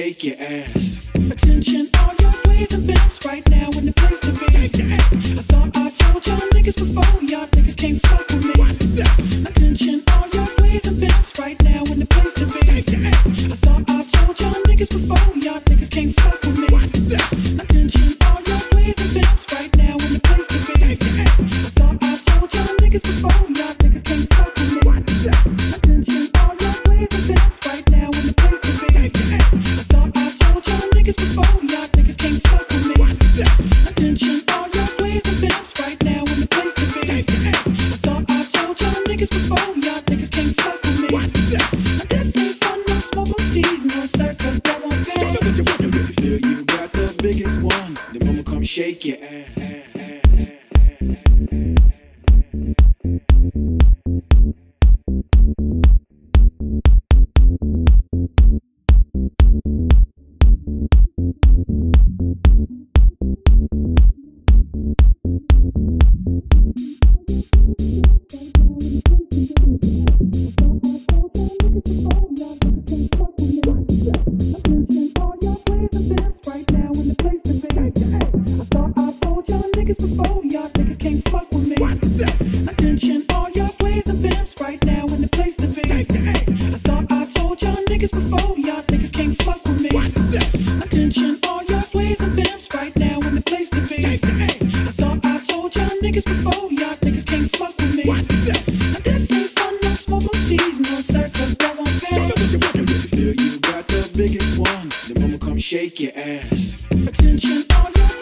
shake your ass. Attention, all your ways and bounce right now in the place to be. I thought I told y'all niggas before, y'all niggas can't fuck with me. Attention, all your ways and bounce right now in the place to be. I thought I told y'all niggas before, y'all niggas can't fuck with me. Attention, all your ways and bounce. shake your ass. Thank Oh, Attention, all y'all and pimps right now in the place to be. I thought I told y'all niggas before, y'all niggas can't fuck with me. Attention, all y'all and pimps right now in the place to be. I thought I told y'all niggas before, y'all niggas can't fuck with me. This ain't fun, no smoke, no no circus, that won't fit. Still, you got the biggest one. The moment come shake your ass. Attention, all your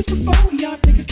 niggas before we are niggas